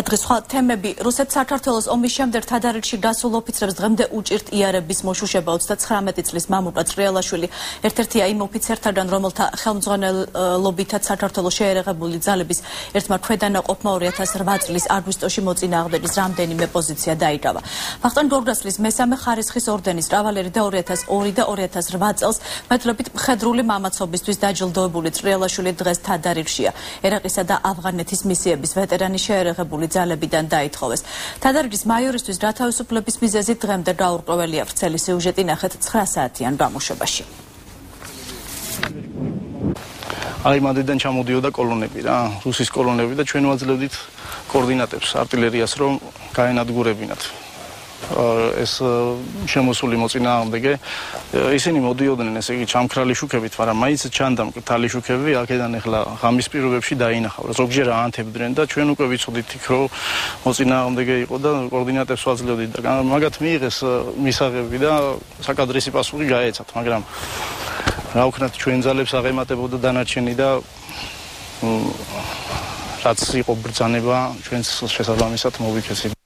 და დღეს სხვა თემები რუსეთ საქართველოს ომის შემდეგ თადარიგში გასულ ოფიცრებს დღემდე უჭირთ იარების მოშუშება 39 წლის მამუკა წრიალაშვილი ერთ-ერთია იმ ოფიცერთან რომელთა ხელმძღვანელობითაც საქართველოს შეერაღებული ძალების ერთმა ქვედანაყოფმა 2008 წლის აგვისტოში მოწინააღმდეგის რამდენიმე პოზიცია დაიკავა. ვახტანგ გორგასლის მესამე ხარისხის ორდენის კავალერი და 2002 და 2008 წელს მეტლებით მხედრული მამაცობისთვის დაჯილდოებული წრიალაშვილი დღეს თადარიგშია. ერაყისა და ავღანეთის მისიების ვეტერანი შეერაღებული ძალებიდან დაითხოვეს. თადარგის მაიორისთვის რა თავისუფლების მიზეზით დღემდე დაურკვეველია ვრცელი სიუჟეტი ნახეთ 9 საათიან გამოშვებაში. აი მადრიდიდან ჩამოდიოდა კოლონები რა, რუსის კოლონები და ჩვენ ვაძლევდით კოორდინატებს артиლერიას რომ გაენადგურებინათ. ეს შემოსული მოწინააღმდეგე ისინი მოდიოდნენ ესე იგი ჩამქრალი შუქებით, მაგრამ მაინც ჩანდა მკრთალი შუქები, აქედან ახლა ღამის პირობებში დაინახავ. ზოგჯერ აანთებდნენ და ჩვენ უკვე ვიცოდით იქ რომ მოწინააღმდეგე იყო და კოორდინატებს ვაძლევდით და მაგათ მიიღეს მისაღები და საკადრისი პასუხი გაეცათ, მაგრამ რა ვქნათ ჩვენ ძალებს აღემატებოდა დანარჩენი და რაც იყო ბრძანება ჩვენს შესაბამისად მოვიქეცი